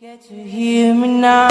Get to hear me now.